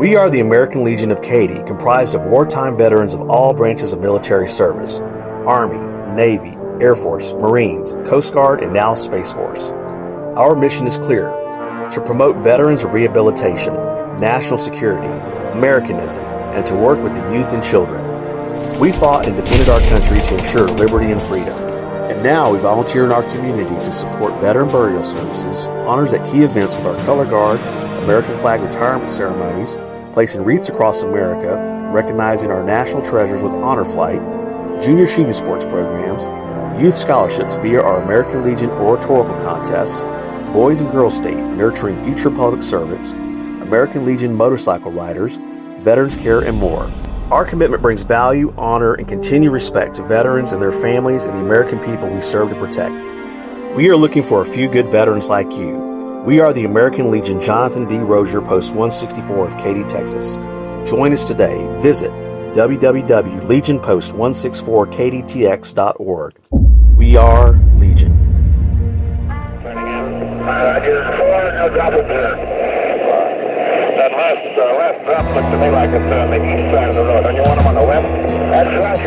We are the American Legion of Katy, comprised of wartime veterans of all branches of military service Army, Navy, Air Force, Marines, Coast Guard, and now Space Force. Our mission is clear to promote veterans rehabilitation, national security, Americanism, and to work with the youth and children. We fought and defended our country to ensure liberty and freedom. And now we volunteer in our community to support veteran burial services, honors at key events with our color guard, American flag retirement ceremonies, placing wreaths across America, recognizing our national treasures with honor flight, junior shooting sports programs, youth scholarships via our American Legion oratorical contest, Boys and Girls State nurturing future public servants, American Legion motorcycle riders, veterans care, and more. Our commitment brings value, honor, and continued respect to veterans and their families and the American people we serve to protect. We are looking for a few good veterans like you. We are the American Legion Jonathan D. Rozier, Post 164 of Katy, Texas. Join us today. Visit www.legionpost164katytx.org. We are Legion. That last, uh, last drop looked to me like it's on the east side of the road. Don't you want them on the west? That's right.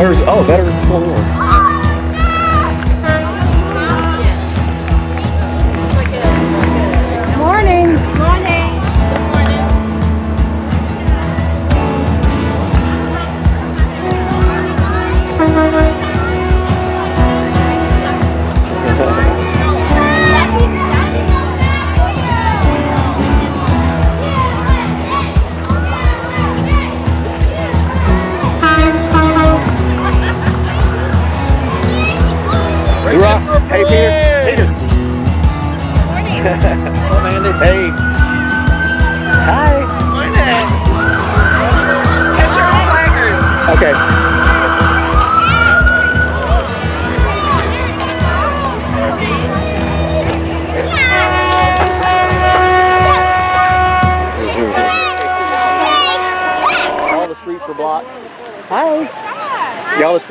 Veterans, oh, Veterans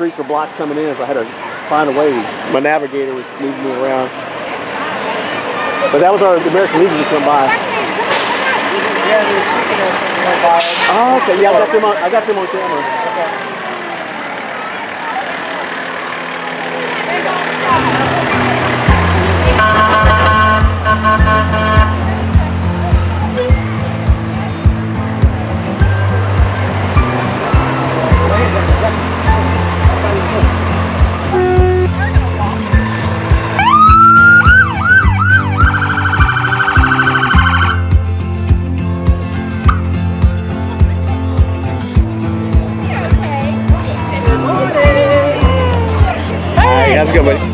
streets were blocked coming in, so I had to find a way. My navigator was moving me around. But that was our American Legion just went by. Oh, okay. Yeah, I got them on. I got them on camera. Hey, how's it going, buddy?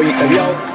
You- have y'all?